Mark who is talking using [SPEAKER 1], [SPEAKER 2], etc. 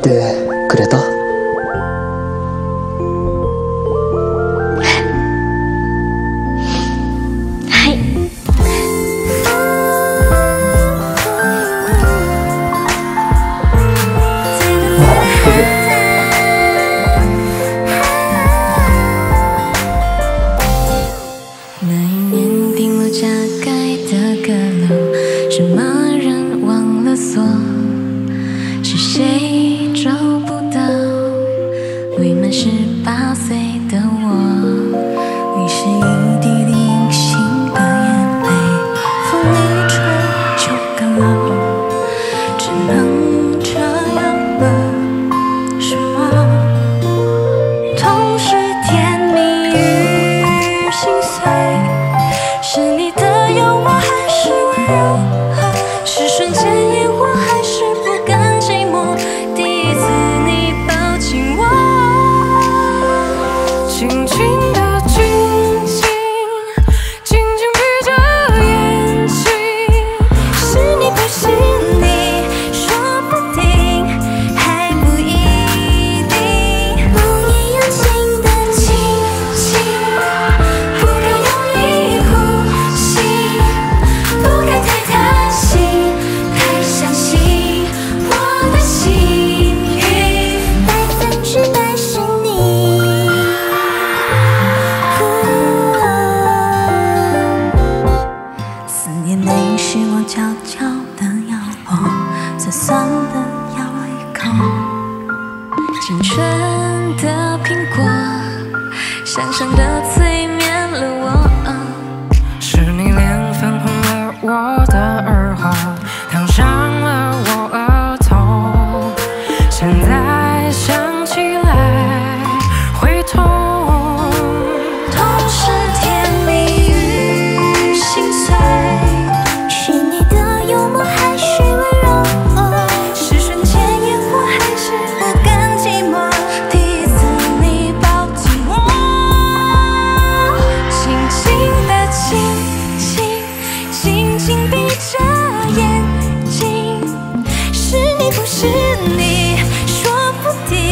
[SPEAKER 1] てくれた？
[SPEAKER 2] 那一年，丁楼加盖的阁楼，什么人忘了锁？碎，是你的幽默还是温柔，是瞬间烟火。是我悄悄的咬破，酸酸的咬一口。青春的苹果，香香的。
[SPEAKER 3] 是你
[SPEAKER 2] 说不定